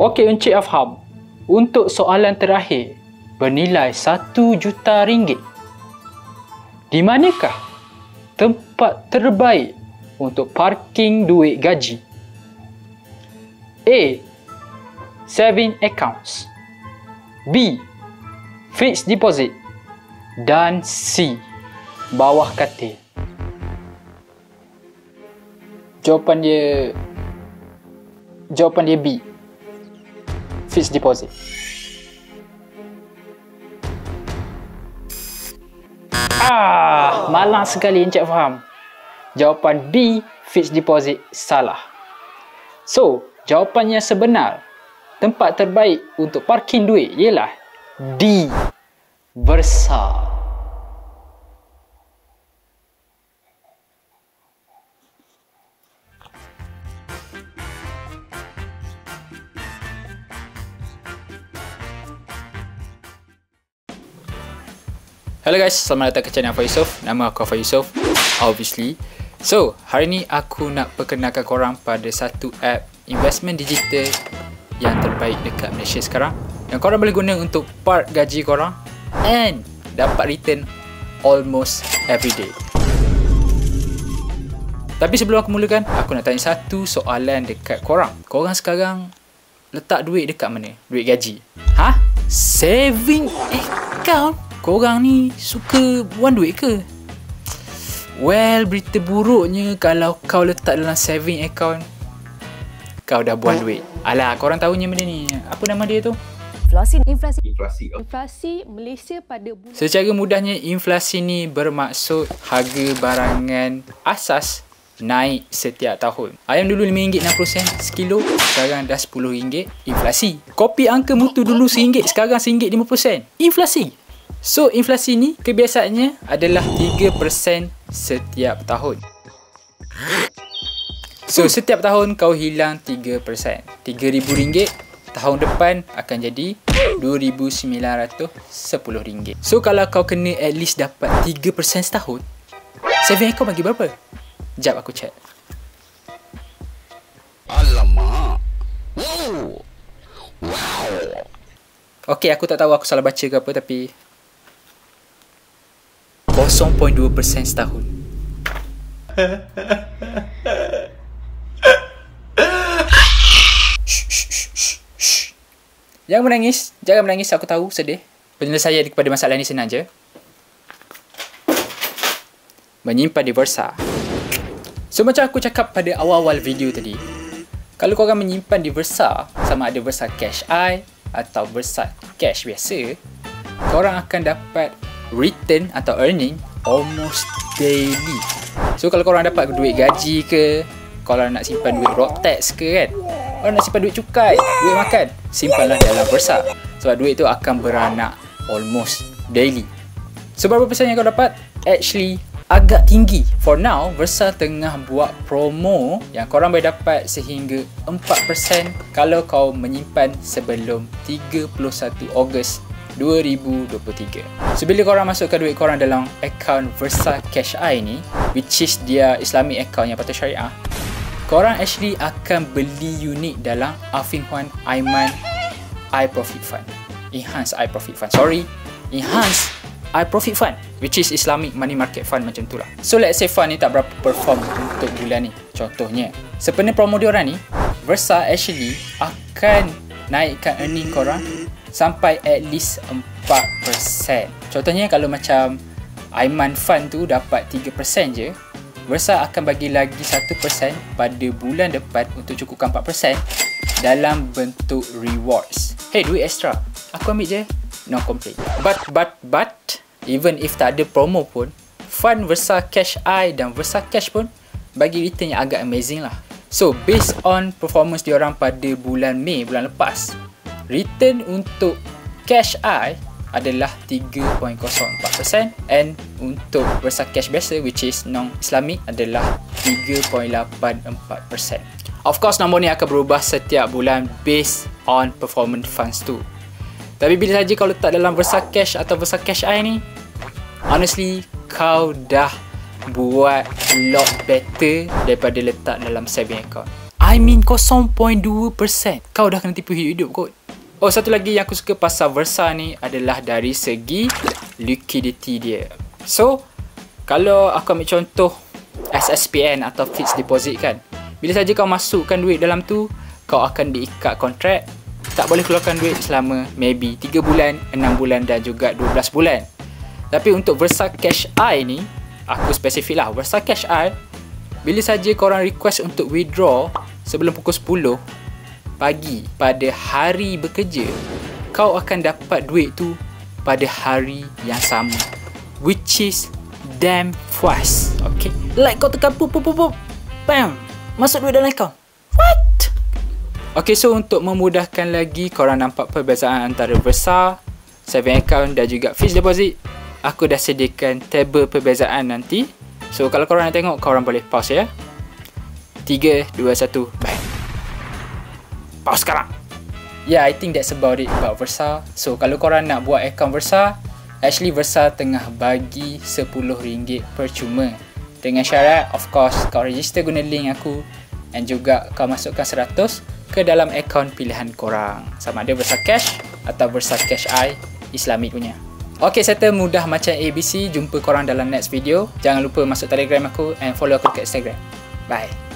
Okey Encik Afham, untuk soalan terakhir bernilai 1 juta ringgit. Di manakah tempat terbaik untuk parking duit gaji? A. Saving accounts B. Fixed deposit dan C. Bawah katil. Jawapan dia Jawapan dia B. Fixed deposit. Ah, malang sekali Encik faham. Jawapan B, fixed deposit salah. So, jawapan yang sebenar, tempat terbaik untuk parking duit ialah D, Versa. Hello guys, selamat datang ke channel Afah Yusof Nama aku Afah Yusof, obviously So, hari ni aku nak perkenalkan korang pada satu app investment digital yang terbaik dekat Malaysia sekarang Yang korang boleh guna untuk park gaji korang And dapat return almost every day Tapi sebelum aku mulakan, aku nak tanya satu soalan dekat korang Korang sekarang letak duit dekat mana? Duit gaji? Ha? Saving account? Korang ni suka buang duit ke? Well, berita buruknya kalau kau letak dalam saving account, kau dah buang duit. Alah, korang tahunya benda ni. Apa nama dia tu? Inflasi, inflasi, inflasi. inflasi Malaysia pada bulan Secara mudahnya, inflasi ni bermaksud harga barangan asas naik setiap tahun. Ayam dulu RM5.60 sen sekilo, sekarang dah RM10. Inflasi. Kopi angka mutu dulu RM1, sekarang RM1.50 sen. Inflasi. So inflasi ni kebiasaannya adalah 3% setiap tahun. So setiap tahun kau hilang 3%. RM3,000 tahun depan akan jadi RM2,910. So kalau kau kena at least dapat 3% setahun, saving kau bagi berapa? Jap aku check. Alamak. Wow. Wow. Okay, aku tak tahu aku salah baca ke apa tapi 0.2% setahun. Jangan menangis, jangan menangis aku tahu sedih. Penyelesaian kepada masalah ini senang je. Menyimpan di Versa. So macam aku cakap pada awal-awal video tadi, kalau korang menyimpan di Versa, sama ada Versa Cash I atau Versa Cash biasa, korang akan dapat return atau earning almost daily. So kalau korang dapat duit gaji ke, kalau nak simpan duit road tax ke kan, kalau nak simpan duit cukai, duit makan, simpanlah dalam Versa. Sebab duit tu akan beranak almost daily. So berapa persen yang kau dapat? Actually agak tinggi. For now, Versa tengah buat promo yang korang boleh dapat sehingga 4% kalau kau menyimpan sebelum 31 Ogos 2023. So bila korang masukkan duit korang dalam account Versa Cash I ni, which is dia Islamic account yang patut syariah, korang actually akan beli unit dalam Afin Huan Aiman iProfit Fund. Enhance iProfit Fund. Sorry, enhance iProfit Fund which is Islamic Money Market Fund macam tu lah. So let's say fund ni tak berapa perform untuk bulan ni. Contohnya, sepenuh promo diorang ni, Versa actually akan naikkan earning korang sampai at least 4%. Contohnya kalau macam Aiman Fund tu dapat 3% je, Versa akan bagi lagi 1% pada bulan depan untuk cukupkan 4% dalam bentuk rewards. Hey, duit extra. Aku ambil je. No complaint. But, but, but, even if tak ada promo pun, Fund Versa Cash I dan Versa Cash pun bagi return yang agak amazing lah. So, based on performance diorang pada bulan Mei, bulan lepas, return untuk cash I adalah 3.04% and untuk Versa Cash biasa which is non-Islamic adalah 3.84%. Of course nombor ni akan berubah setiap bulan based on performance funds tu. Tapi bila saja kau letak dalam Versa Cash atau Versa Cash I ni honestly kau dah buat lot better daripada letak dalam saving account. I mean 0.2% Kau dah kena tipu hidup kot Oh satu lagi yang aku suka pasal Versa ni adalah dari segi liquidity dia. So kalau aku ambil contoh SSPN atau fixed deposit kan Bila saja kau masukkan duit dalam tu Kau akan diikat kontrak Tak boleh keluarkan duit selama maybe 3 bulan, 6 bulan dan juga 12 bulan. Tapi untuk Versa Cash I ni Aku spesifik lah Versa Cash I Bila saja korang request untuk withdraw Sebelum pukul 10 Pagi pada hari bekerja Kau akan dapat duit tu pada hari yang sama Which is damn fast. Okay? Like kau tekan pup pup pup pup. Bam. Masuk duit dalam account. What? Okay so untuk memudahkan lagi Korang nampak perbezaan antara Versa Saving account dan juga fixed deposit Aku dah sediakan table perbezaan nanti. So kalau korang nak tengok Korang boleh pause ya. 3, 2, 1, bye Pause sekarang Yeah, I think that's about it about Versa So kalau korang nak buat account Versa Actually Versa tengah bagi RM10 percuma Dengan syarat of course kau register guna link aku And juga kau masukkan 100 ke dalam akaun pilihan korang Sama ada Versa Cash atau Versa Cash I Islamic punya Okay, settle mudah macam ABC. Jumpa korang dalam next video. Jangan lupa masuk telegram aku and follow aku ke Instagram. Bye.